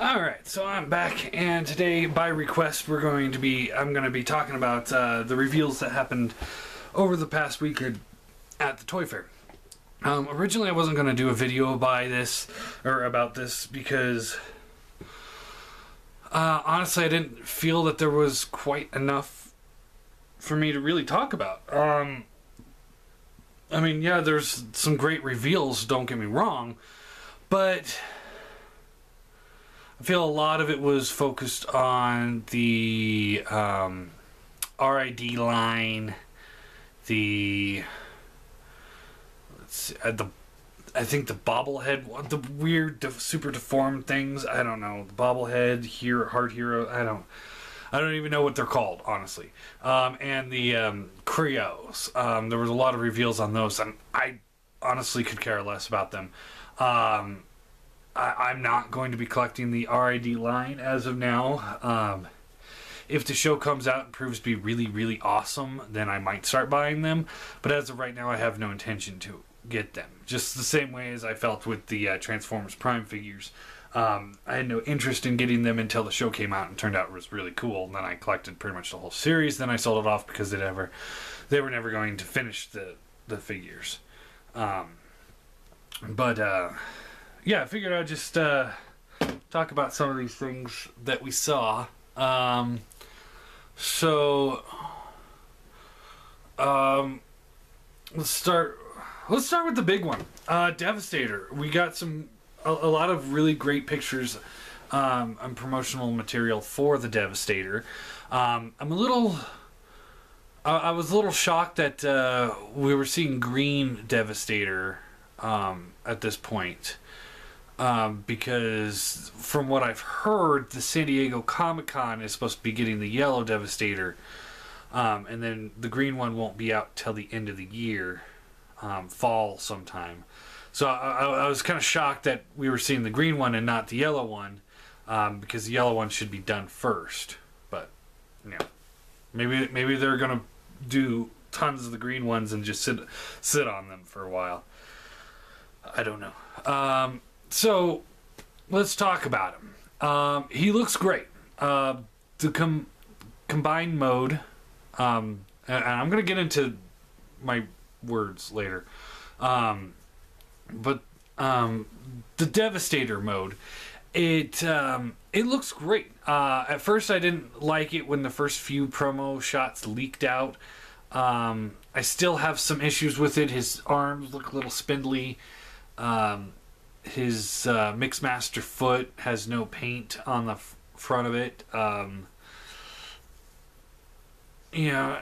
All right, so I'm back, and today, by request, we're going to be I'm going to be talking about uh, the reveals that happened over the past week at the Toy Fair. Um, originally, I wasn't going to do a video by this or about this because uh, honestly, I didn't feel that there was quite enough for me to really talk about. Um, I mean, yeah, there's some great reveals. Don't get me wrong, but I feel a lot of it was focused on the um, RID line, the let's see, uh, the I think the bobblehead, the weird, super deformed things. I don't know. The bobblehead, hero, heart hero. I don't. I don't even know what they're called, honestly. Um, and the um, Kre-Os. Um, there was a lot of reveals on those, and I honestly could care less about them. Um, I, am not going to be collecting the RID line as of now. Um, if the show comes out and proves to be really, really awesome, then I might start buying them. But as of right now, I have no intention to get them. Just the same way as I felt with the uh, Transformers Prime figures. Um, I had no interest in getting them until the show came out and turned out it was really cool. And then I collected pretty much the whole series. Then I sold it off because they never, they were never going to finish the the figures. Um, but uh, yeah, I figured I'd just uh, talk about some of these things that we saw. Um, so, um, let's start. Let's start with the big one, uh, Devastator. We got some a, a lot of really great pictures um, and promotional material for the Devastator. Um, I'm a little. I, was a little shocked that uh, we were seeing green Devastator um, at this point um, because from what I've heard, the San Diego Comic Con is supposed to be getting the yellow Devastator, um, and then the green one won't be out till the end of the year, um, fall sometime. So I, I was kind of shocked that we were seeing the green one and not the yellow one, um, because the yellow one should be done first. But you know, maybe maybe they're gonna do tons of the green ones and just sit sit on them for a while. I don't know. So let's talk about him. Um, he looks great. Uh, the com- combined mode, um, and, I'm going to get into my words later. Um, but um, the Devastator mode, it um, it looks great. Uh, at first, I didn't like it when the first few promo shots leaked out. Um, I still have some issues with it. His arms look a little spindly. Um, his uh, Mixmaster foot has no paint on the f- front of it. Um, you know,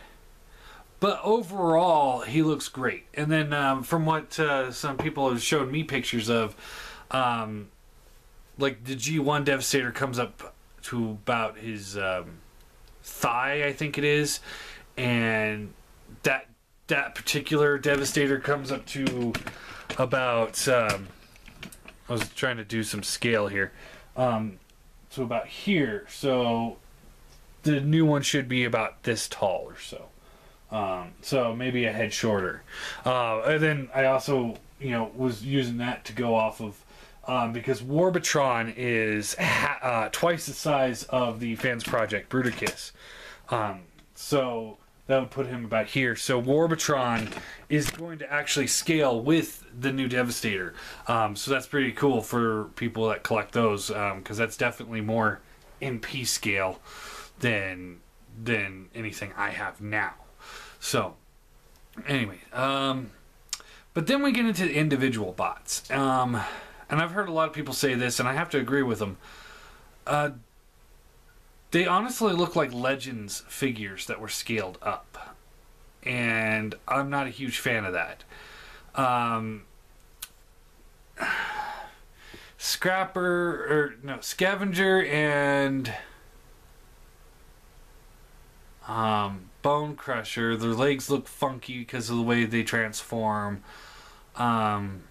but overall, he looks great. And then um, from what uh, some people have shown me pictures of, um, like the G1 Devastator comes up to about his um, thigh, I think it is, and that that particular Devastator comes up to about. Um, I was trying to do some scale here. Um, so about here. So the new one should be about this tall or so. Um, so maybe a head shorter. Uh, and then I also, you know, was using that to go off of um, because Warbotron is ha- uh, twice the size of the Fans Project Bruticus. Um, so that would put him about here. So Warbotron is going to actually scale with the new Devastator. Um, so that's pretty cool for people that collect those because um, that's definitely more in P scale than than anything I have now. So anyway, um, but then we get into the individual bots, um, and I've heard a lot of people say this, and I have to agree with them. Uh, they honestly look like Legends figures that were scaled up. And I'm not a huge fan of that. Um, Scrapper, or no, Scavenger and um, Bone Crusher, their legs look funky because of the way they transform. Um,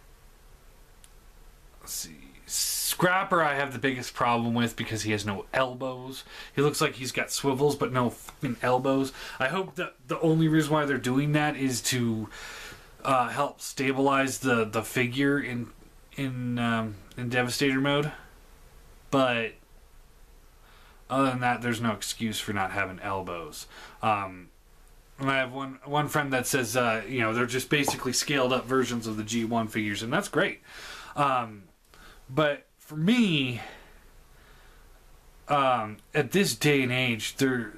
let's see. Scrapper, I have the biggest problem with because he has no elbows. He looks like he's got swivels, but no fucking elbows. I hope that the only reason why they're doing that is to uh, help stabilize the, the figure in in um, in Devastator mode. but other than that, there's no excuse for not having elbows. Um, and I have one one friend that says, uh, you know, they're just basically scaled up versions of the G1 figures, and that's great. Um, but for me, um, at this day and age, there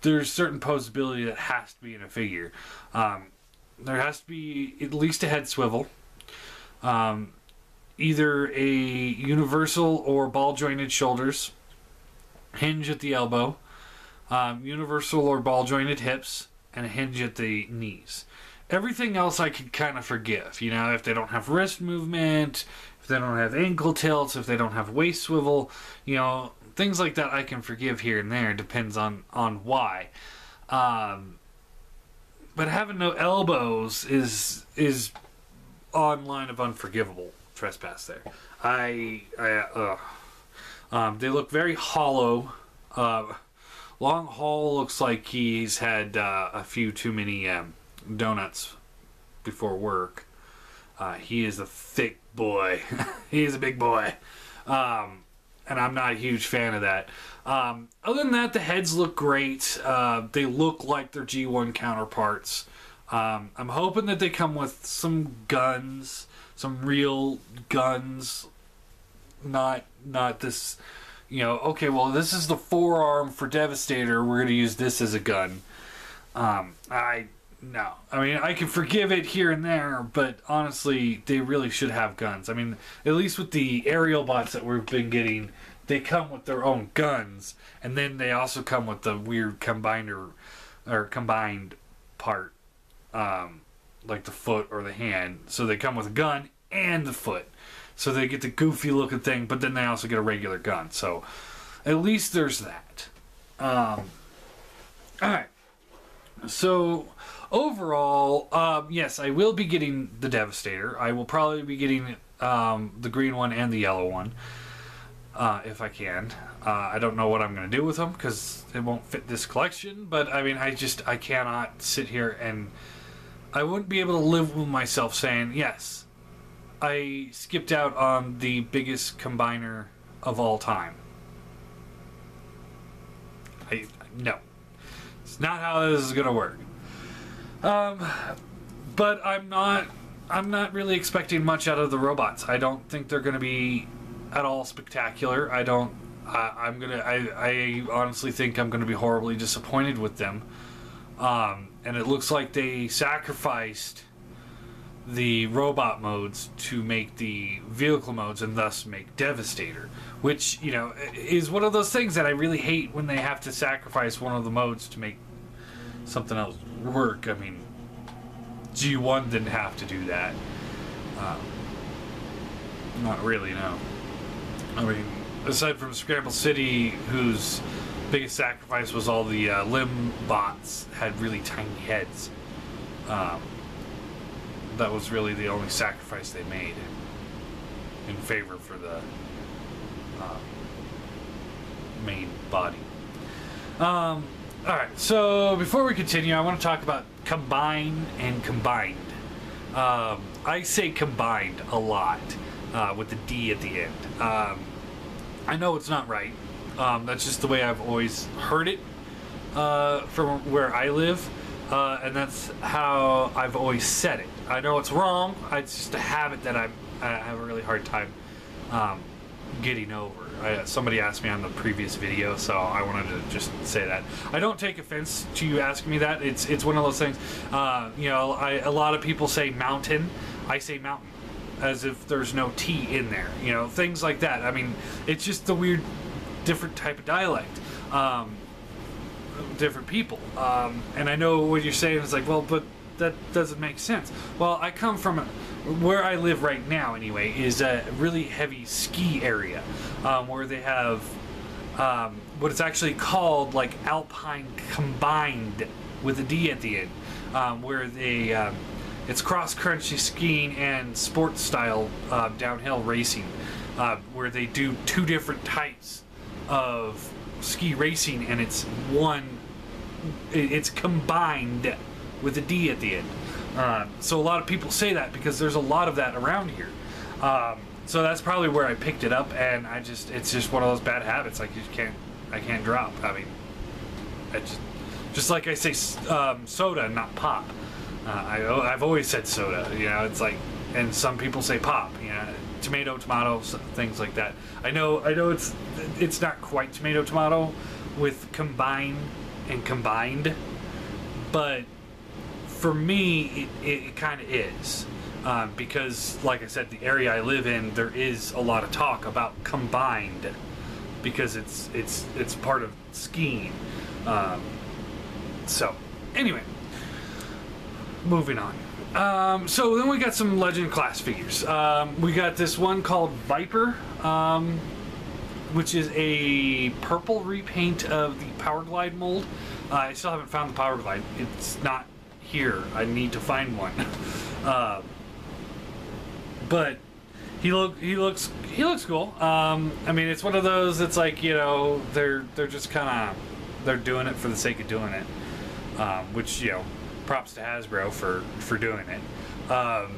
there's certain posability that has to be in a figure. Um, there has to be at least a head swivel, um, either a universal or ball jointed shoulders, hinge at the elbow, um, universal or ball jointed hips, and hinge at the knees. Everything else I can kind of forgive. You know, if they don't have wrist movement, if they don't have ankle tilts, if they don't have waist swivel, you know, things like that I can forgive here and there. Depends on on why. Um, but having no elbows is is on line of unforgivable trespass. There, I I uh, um, they look very hollow. Uh, Long Haul looks like he's had uh, a few too many um, donuts before work. Uh, he is a thick boy. he is a big boy. Um, and I'm not a huge fan of that. Um, other than that, the heads look great. Uh, they look like their G1 counterparts. Um, I'm hoping that they come with some guns, some real guns, not not this. You know, okay, well, this is the forearm for Devastator. We're to use this as a gun. Um, I no. I mean, I can forgive it here and there, but honestly, they really should have guns. I mean, at least with the aerial bots that we've been getting, they come with their own guns, and then they also come with the weird combiner or combined part, um, like the foot or the hand. So they come with a gun and the foot. So they get the goofy looking thing, but then they also get a regular gun. So at least there's that. Um, all right. So overall, um, yes, I will be getting the Devastator. I will probably be getting um, the green one and the yellow one uh, if I can. Uh, I don't know what I'm going to do with them because it won't fit this collection. But I mean, I just I cannot sit here and I wouldn't be able to live with myself saying yes. I skipped out on the biggest combiner of all time. I no. It's not how this is going to work. Um, but I'm not. I'm not really expecting much out of the robots. I don't think they're going to be at all spectacular. I don't. I'm gonna. I, I honestly think I'm going to be horribly disappointed with them. Um, and it looks like they sacrificed the robot modes to make the vehicle modes and thus make Devastator, which you know is one of those things that I really hate when they have to sacrifice one of the modes to make something else work. I mean, G1 didn't have to do that. Um, not really, no. I mean, aside from Scramble City, whose biggest sacrifice was all the uh, limb bots had really tiny heads. Um, that was really the only sacrifice they made in favor for the uh, main body. Um, all right, so before we continue, I want to talk about combine and combined. Um, I say combined a lot uh, with the D at the end. Um, I know it's not right. Um, that's just the way I've always heard it uh, from where I live, uh, and that's how I've always said it. I know it's wrong. It's just a habit that I'm, I have a really hard time um, getting over. I, somebody asked me on the previous video, so I wanted to just say that. I don't take offense to you asking me that. It's it's one of those things. Uh, you know, I, a lot of people say mountain. I say mountain, as if there's no T in there. You know, things like that. I mean, it's just the weird, different type of dialect. Um, different people. Um, and I know what you're saying is like, well, but that doesn't make sense. Well, I come from a, where I live right now, anyway, is a really heavy ski area um, where they have um, what it's actually called like alpine combined with a D at the end, um, where they um, it's cross country skiing and sports style uh, downhill racing, uh, where they do two different types of ski racing, and it's one, it's combined with a D at the end. Uh, so a lot of people say that because there's a lot of that around here. Um, so that's probably where I picked it up, and I just it's just one of those bad habits like you just can't I can't drop. I mean, I just just like I say um, soda, not pop. Uh, I I've always said soda. You know, it's like, and some people say pop. You know, tomato, tomato, things like that. I know I know it's it's not quite tomato, tomato with combine and combined, but for me, it, it, it kind of is. Um, because, like I said, the area I live in, there is a lot of talk about combined, because it's it's it's part of skiing. Um, so, anyway, moving on. Um, so then we got some legend class figures. Um, we got this one called Viper, um, which is a purple repaint of the Power Glide mold. Uh, I still haven't found the Power Glide. It's not here. I need to find one. uh, but he look he looks he looks cool. Um, I mean, it's one of those. It's like you know they're they're just kind of they're doing it for the sake of doing it, um, which you know props to Hasbro for for doing it. Um,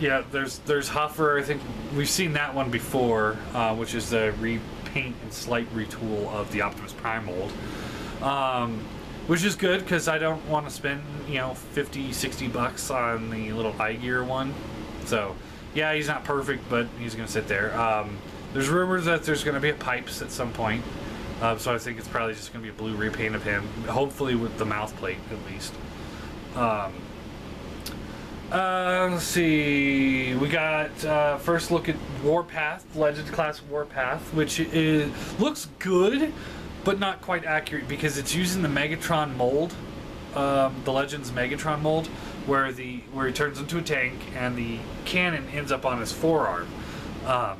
yeah, there's there's Huffer. I think we've seen that one before, uh, which is the repaint and slight retool of the Optimus Prime mold. Um, which is good because I don't want to spend, you know, 50, 60 bucks on the little iGear one. So, yeah, he's not perfect, but he's to sit there. Um, there's rumors that there's to be a pipes at some point. Uh, so I think it's probably just to be a blue repaint of him, hopefully with the mouth plate at least. Um, uh, let's see. We got uh, first look at Warpath, Legend Class Warpath, which is looks good, but not quite accurate because it's using the Megatron mold, um, the Legends Megatron mold, where the where he turns into a tank and the cannon ends up on his forearm. Um,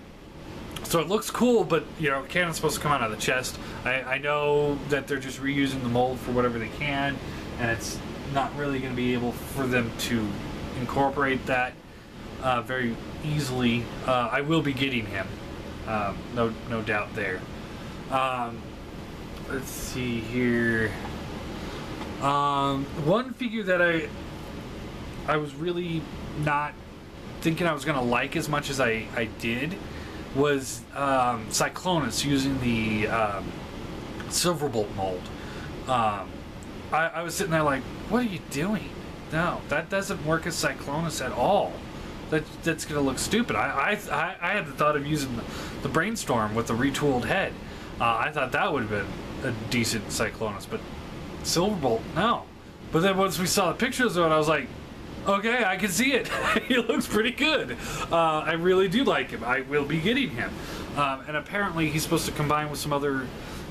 so it looks cool, but you know, cannon's supposed to come out of the chest. I, I know that they're just reusing the mold for whatever they can, and it's not really going to be able for them to incorporate that uh, very easily. Uh, I will be getting him, um, no no doubt there. Um, let's see here. Um, one figure that I I was really not thinking I was gonna like as much as I, I did was um, Cyclonus using the um, Silverbolt mold. Um, I, I was sitting there like, what are you doing? No, that doesn't work as Cyclonus at all. That, that's gonna look stupid. I, I, I, I had the thought of using the, the Brainstorm with the retooled head. Uh, I thought that would have been a decent Cyclonus, but Silverbolt, no. But then once we saw the pictures of it, I was like, okay, I can see it. he looks pretty good. Uh, I really do like him. I will be getting him. Um, and apparently, he's supposed to combine with some other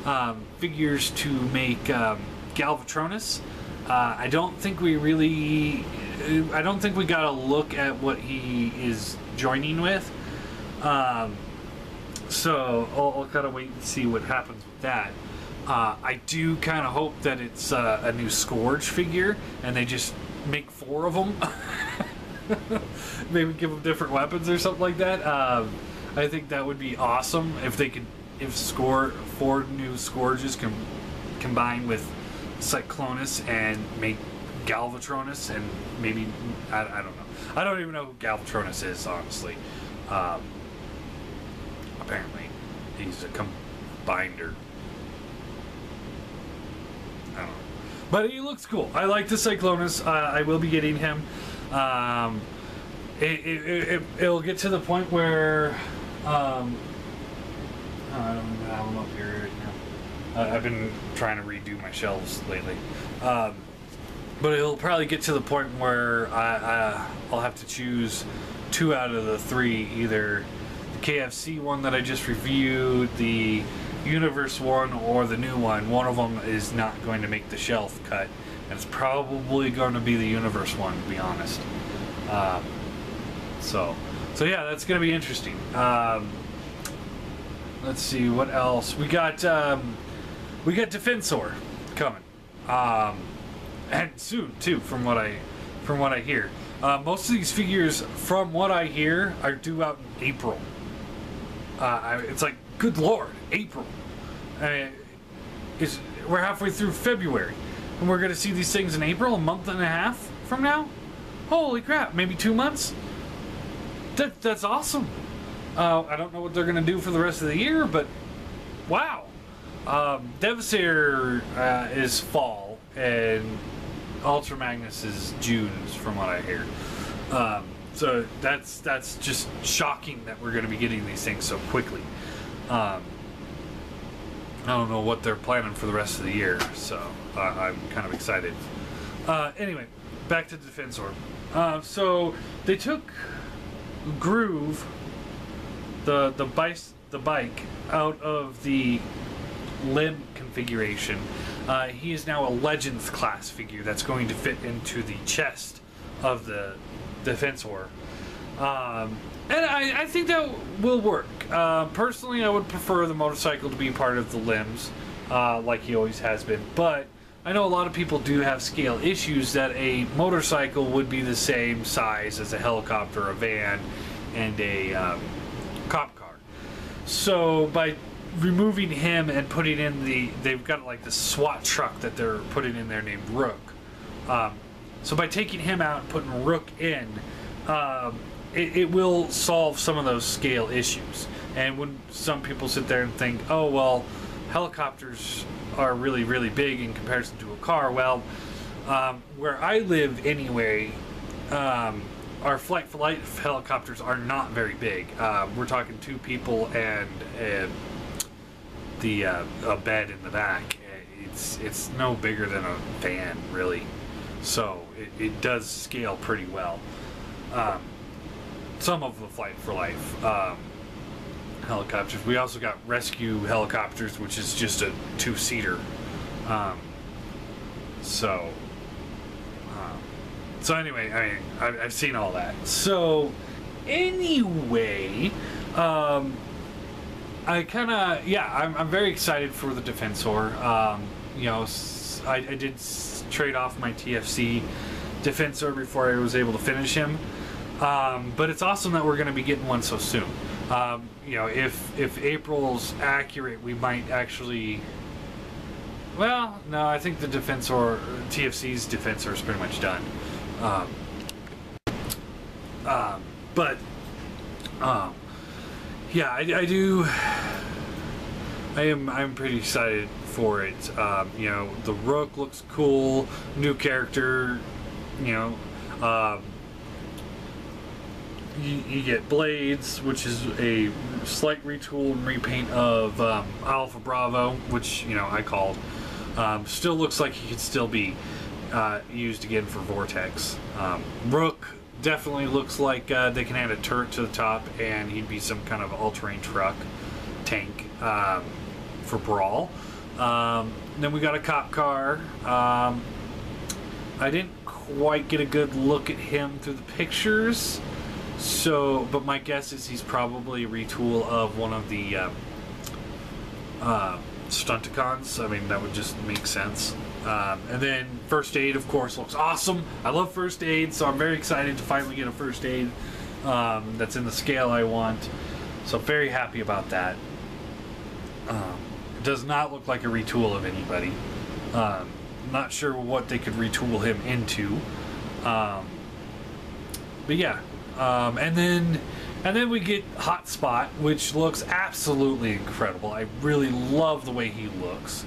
um, figures to make um, Galvatronus. Uh, I don't think we really. I don't think we got a look at what he is joining with. Um, so I'll, I'll kind of wait and see what happens with that. Uh, I do kind of hope that it's uh, a new Scourge figure, and they just make four of them. Maybe give them different weapons or something like that. Um, I think that would be awesome if they could, if score four new Scourges can combine with Cyclonus and make Galvatronus, and maybe I, I don't know. I don't even know who Galvatronus is, honestly. Um, apparently, he's a combiner. I don't know. But he looks cool. I like the Cyclonus. Uh, I will be getting him. Um, it, it, it, it'll get to the point where. Um, I don't have them up here. I've been trying to redo my shelves lately. Um, but it'll probably get to the point where I, I, I'll have to choose two out of the three either the KFC one that I just reviewed, the Universe one, or the new one. One of them is not going to make the shelf cut, and it's probably going to be the Universe one, to be honest. Um, so, so yeah, that's going to be interesting. Um, let's see what else we got. Um, we got Defensor coming, um, and soon too, from what I from what I hear. Uh, most of these figures, from what I hear, are due out in April. Uh, I, it's like, good lord, April. Uh, is we're halfway through February, and we're gonna see these things in April, a month and a half from now. Holy crap, maybe two months. That that's awesome. Uh, I don't know what they're going to do for the rest of the year, but wow. Um, Devastator uh, is fall, and Ultra Magnus is June, from what I hear. Um, so that's that's just shocking that we're going to be getting these things so quickly. Um, I don't know what they're planning for the rest of the year, so uh, I'm kind of excited. Uh, anyway, back to Defensor. Uh, so they took Groove, the the the bike, out of the limb configuration. Uh, he is now a Legends class figure that's going to fit into the chest of the Defensor. Um, and I, I think that will work. Uh, personally, I would prefer the motorcycle to be part of the limbs, uh, like he always has been. But I know a lot of people do have scale issues that a motorcycle would be the same size as a helicopter, a van, and a um, cop car. So by removing him and putting in the, they've got like the SWAT truck that they're putting in there named Rook. Um, so by taking him out and putting Rook in, um, it, it will solve some of those scale issues. And when some people sit there and think, oh, well, helicopters are really, really big in comparison to a car, well, um, where I live anyway, um, our flight for life helicopters are not very big. Uh, we're talking two people and, and the uh, a bed in the back. It's it's no bigger than a van, really. So it, it does scale pretty well. Um, some of the flight for life um, helicopters. We also got rescue helicopters, which is just a two seater. Um, so, um, so anyway, I mean, I've, I've seen all that. So, anyway, um, I kind of yeah, I'm, I'm very excited for the Defensor. Um, you know, I, I did trade off my TFC Defensor before I was able to finish him. Um, but it's awesome that we're going to be getting one so soon. Um, you know, if if April's accurate, we might actually. Well, no, I think the Defensor, TFC's Defensor is pretty much done. Um, um, but, um, yeah, I, I do. I am. I'm pretty excited for it. Um, you know, the Rook looks cool. New character. You know, um, you, you get Blades, which is a slight retool and repaint of um, Alpha Bravo, which you know I called. Um, still looks like he could still be uh, used again for Vortex. Um, Rook definitely looks like uh, they can add a turret to the top, and he'd be some kind of all-terrain truck tank um, for Brawl. Um, then we got a cop car. Um, I didn't quite get a good look at him through the pictures. So, but my guess is he's probably a retool of one of the um, uh, Stunticons. I mean, that would just make sense. Um, and then First Aid, of course, looks awesome. I love First Aid, so I'm very excited to finally get a First Aid um, that's in the scale I want. So, very happy about that. Um, does not look like a retool of anybody. Um, not sure what they could retool him into. Um, but yeah, um, and then and then we get Hotspot, which looks absolutely incredible. I really love the way he looks.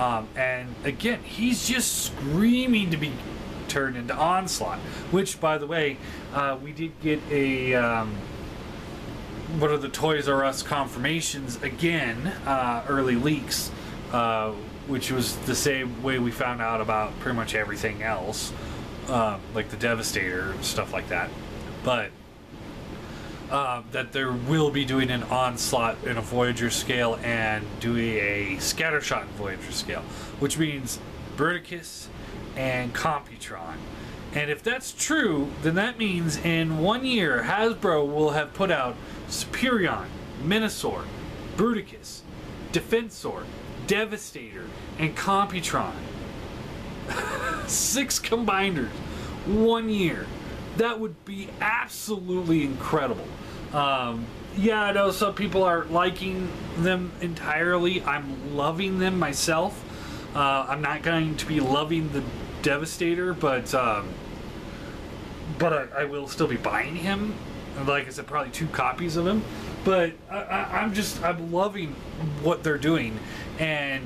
Um, and again, he's just screaming to be turned into Onslaught. Which, by the way, uh, we did get a um, of the Toys R Us confirmations again, uh, early leaks, uh, which was the same way we found out about pretty much everything else, uh, like the Devastator and stuff like that. But uh, that there will be doing an onslaught in a Voyager scale and doing a scattershot in Voyager scale, which means Bruticus and Computron. And if that's true, then that means in one year, Hasbro will have put out Superion, Menasor, Bruticus, Defensor, Devastator, and Computron. Six combiners, one year. That would be absolutely incredible. Um, yeah, I know some people aren't liking them entirely. I'm loving them myself. Uh, I'm not going to be loving the Devastator, but um, but I, I will still be buying him. Like I said, probably two copies of him. but I, I'm just I'm loving what they're doing, and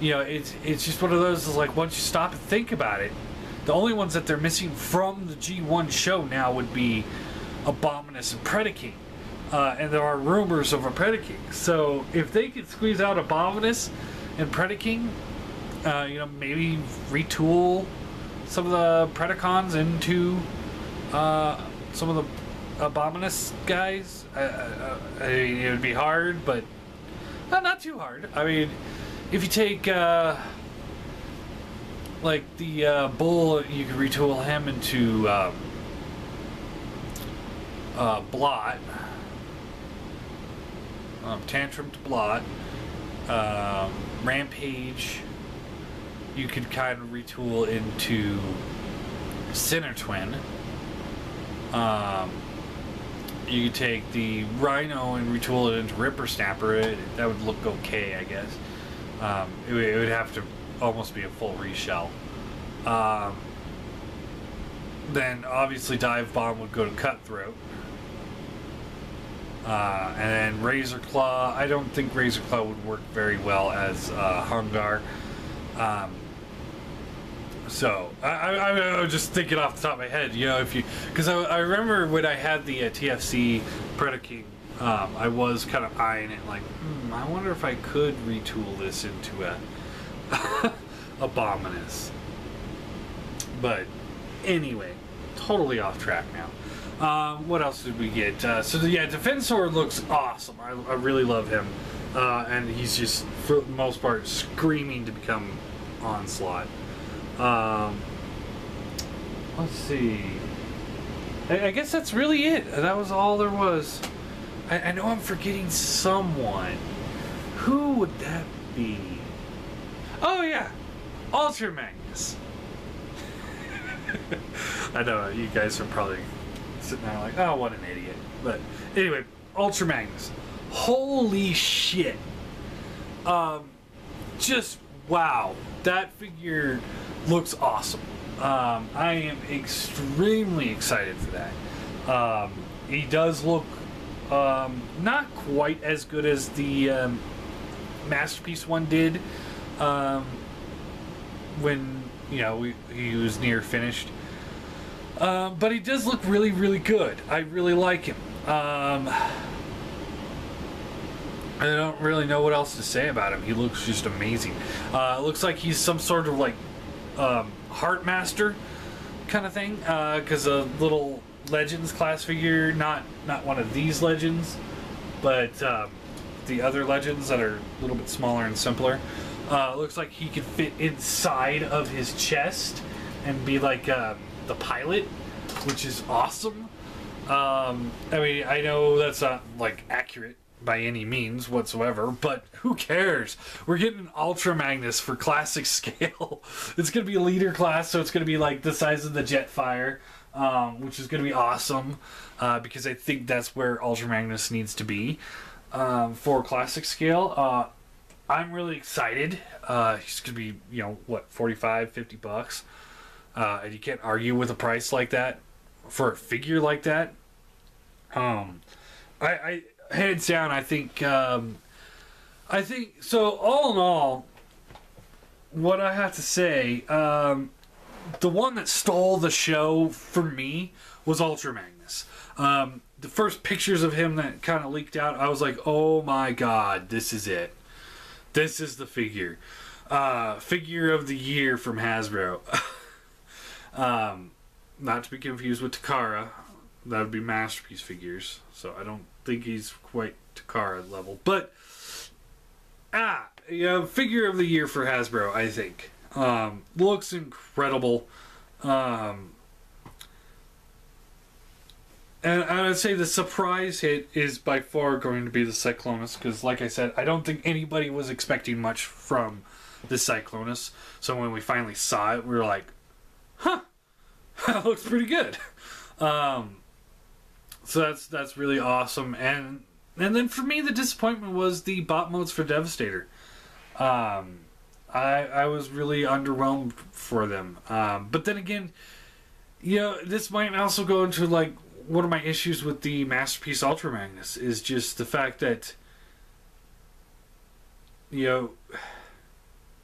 you know it's it's just one of those is like once you stop and think about it, the only ones that they're missing from the G1 show now would be Abominus and Predaking. Uh, and there are rumors of a Predaking. So if they could squeeze out Abominus and Predaking, uh, you know, maybe retool some of the Predacons into uh, some of the Abominus guys. Uh, uh, I mean, it would be hard, but not, not too hard. I mean, if you take uh, like the uh, bull, you could retool him into um, uh, Blot, um, Tantrum to Blot, um, Rampage. You could kind of retool into Sinner Twin. Um, you could take the Rhino and retool it into Ripper Snapper. It, that would look okay, I guess. Um, it, it would have to almost be a full reshell. Um, then obviously Dive Bomb would go to Cutthroat. Uh, and then Razor Claw. I don't think Razor Claw would work very well as uh, Hun-Gurrr. Um, so I, I, I was just thinking off the top of my head, you know, if you because I, I remember when I had the uh, TFC Predaking, um, I was kind of eyeing it like, hmm, I wonder if I could retool this into a Abominus. But anyway, totally off track now. Um, what else did we get? Uh, so yeah, Defensor looks awesome. I, I really love him, uh, and he's just for the most part screaming to become Onslaught. Um, let's see. I, I guess that's really it. That was all there was. I, I know I'm forgetting someone. Who would that be? Oh yeah, Ultra Magnus. I know you guys are probably sitting there like, oh, what an idiot. But anyway, Ultra Magnus. Holy shit. Um, just wow. That figure looks awesome. Um, I am extremely excited for that. Um, he does look um, not quite as good as the um, masterpiece one did um, when you know we, he was near finished. Um, but he does look really, really good. I really like him. Um, I don't really know what else to say about him. He looks just amazing. Uh, looks like he's some sort of like um, heart master kind of thing. Because a little legends class figure, not not one of these legends, but um, the other legends that are a little bit smaller and simpler. Uh, looks like he could fit inside of his chest and be like uh, the pilot, which is awesome. Um, I mean, I know that's not like accurate by any means whatsoever, but who cares? We're getting an Ultra Magnus for classic scale. it's going to be a leader class, so it's going to be like the size of the Jetfire, um, which is going to be awesome uh, because I think that's where Ultra Magnus needs to be um, for classic scale. Uh, I'm really excited. Uh, he's going to be, you know, what, 45, 50 bucks. Uh, and you can't argue with a price like that for a figure like that. Um, I, I hands down, I think, um, I think so. All in all, what I have to say, um, the one that stole the show for me was Ultra Magnus. Um, the first pictures of him that kind of leaked out, I was like, oh my god, this is it. This is the figure. Uh, figure of the year from Hasbro. um, not to be confused with Takara. That would be Masterpiece figures. So I don't think he's quite Takara level. But, ah, yeah, figure of the year for Hasbro, I think. Um, looks incredible. Um, and I would say the surprise hit is by far going to be the Cyclonus because, like I said, I don't think anybody was expecting much from the Cyclonus. So when we finally saw it, we were like, "Huh, that looks pretty good." Um, so that's that's really awesome. And and then for me, the disappointment was the bot modes for Devastator. Um, I I was really underwhelmed for them. Um, but then again, you know, this might also go into like one of my issues with the Masterpiece Ultra Magnus is just the fact that you know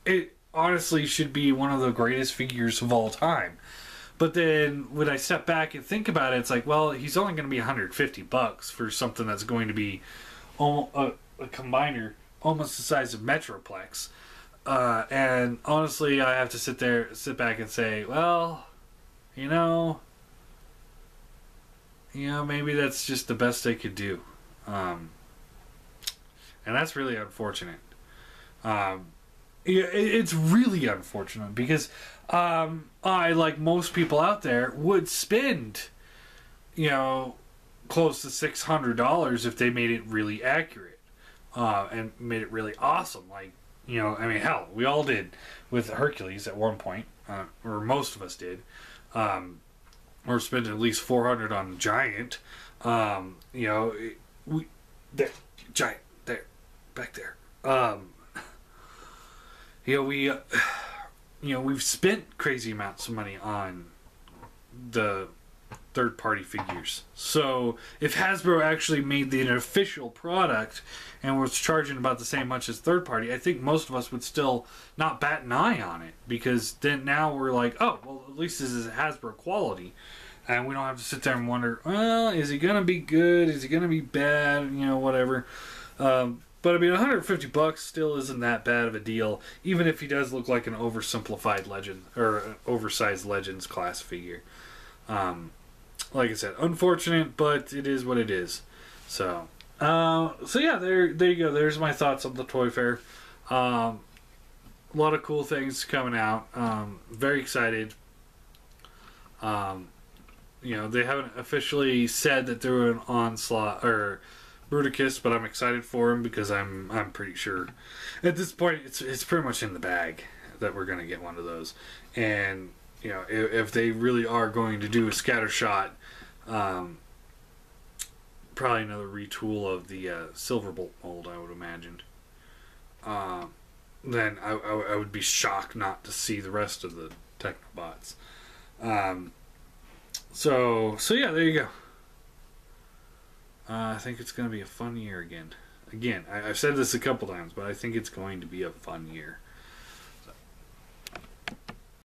it honestly should be one of the greatest figures of all time. But then when I step back and think about it, it's like, well, he's only going to be 150 bucks for something that's going to be a, a combiner almost the size of Metroplex. Uh, and honestly, I have to sit there, sit back and say, well, you know, you know, maybe that's just the best they could do. Um, and that's really unfortunate. Um, yeah, it's really unfortunate because um, I, like most people out there, would spend, you know, close to six hundred dollars if they made it really accurate uh, and made it really awesome. Like, you know, I mean, hell, we all did with Hercules at one point, uh, or most of us did. Um, or spent at least four hundred on Giant. Um, you know, we there, Giant there, back there. Um, you know, we, uh, you know, we've spent crazy amounts of money on the third party figures. So if Hasbro actually made the an official product and was charging about the same much as third party, I think most of us would still not bat an eye on it because then now we're like, oh, well, at least this is Hasbro quality. And we don't have to sit there and wonder, well, is he going to be good? Is he going to be bad? You know, whatever. Um, but I mean, 150 bucks still isn't that bad of a deal, even if he does look like an oversimplified legend or oversized Legends class figure. Um, like I said, unfortunate, but it is what it is. So, uh, so yeah, there, there you go. There's my thoughts on the Toy Fair. Um, a lot of cool things coming out. Um, very excited. Um, you know, they haven't officially said that they're an onslaught or Bruticus, but I'm excited for him because I'm I'm pretty sure at this point it's it's pretty much in the bag that we're gonna get one of those. And you know, if, if they really are going to do a scatter shot, um, probably another retool of the uh, Silverbolt mold, I would imagine. Uh, then I, I, I, would be shocked not to see the rest of the Technobots. Um, so so yeah, there you go. Uh, I think it's going to be a fun year again. Again, I, have said this a couple times, but I think it's going to be a fun year.